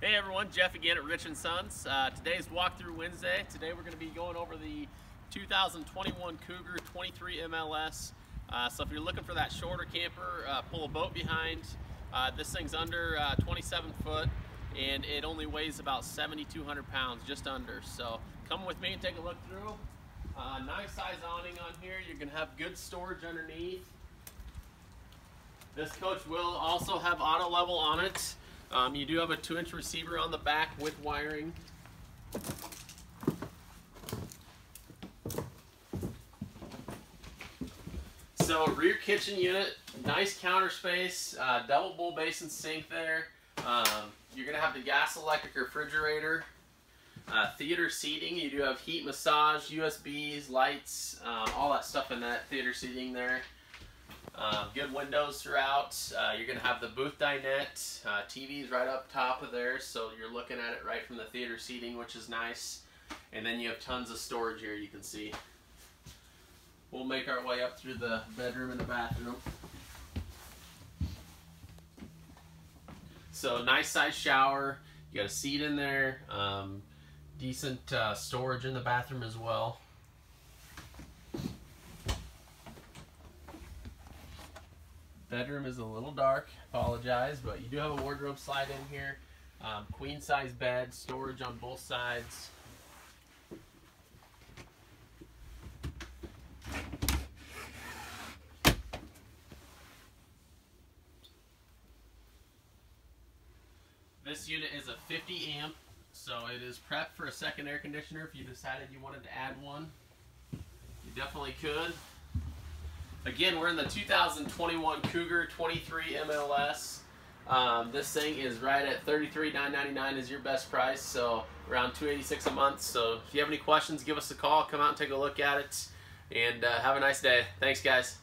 Hey everyone, Jeff again at Rich & Sons. Uh, today's Walkthrough Wednesday. Today we're going to be going over the 2021 Cougar 23 MLS. Uh, so if you're looking for that shorter camper, uh, pull a boat behind. Uh, this thing's under uh, 27 foot and it only weighs about 7,200 pounds, just under. So come with me and take a look through. Uh, nice size awning on here. You're going to have good storage underneath. This coach will also have auto level on it. Um, you do have a 2-inch receiver on the back with wiring. So rear kitchen unit, nice counter space, uh, double bowl basin sink there. Um, you're going to have the gas electric refrigerator, uh, theater seating. You do have heat massage, USBs, lights, um, all that stuff in that theater seating there. Um, good windows throughout. Uh, you're going to have the booth dinette. Uh, TV's right up top of there, so you're looking at it right from the theater seating, which is nice. And then you have tons of storage here, you can see. We'll make our way up through the bedroom and the bathroom. So nice size shower. You got a seat in there. Um, decent uh, storage in the bathroom as well. Bedroom is a little dark, apologize, but you do have a wardrobe slide in here. Um, queen size bed, storage on both sides. This unit is a 50 amp, so it is prepped for a second air conditioner if you decided you wanted to add one. You definitely could. Again, we're in the 2021 Cougar 23 MLS. Um, this thing is right at $33,999 is your best price, so around 286 a month. So if you have any questions, give us a call, come out and take a look at it, and uh, have a nice day. Thanks, guys.